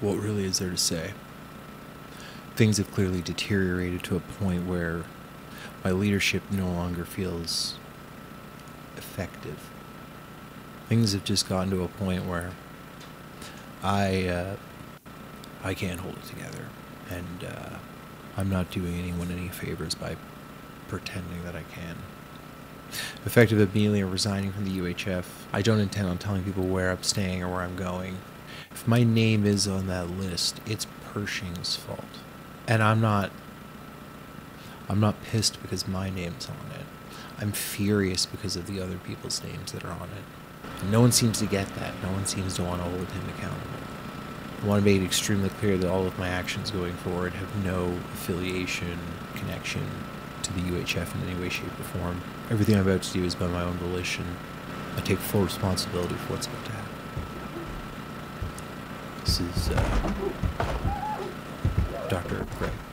what really is there to say? Things have clearly deteriorated to a point where my leadership no longer feels effective. Things have just gotten to a point where I uh, I can't hold it together, and uh, I'm not doing anyone any favors by pretending that I can. Effective immediately resigning from the UHF, I don't intend on telling people where I'm staying or where I'm going. If my name is on that list, it's Pershing's fault. And I'm not I'm not pissed because my name's on it. I'm furious because of the other people's names that are on it. And no one seems to get that. No one seems to want to hold him accountable. I want to make it extremely clear that all of my actions going forward have no affiliation, connection to the UHF in any way, shape, or form. Everything I'm about to do is by my own volition. I take full responsibility for what's about to happen. This is uh, Dr. Greg.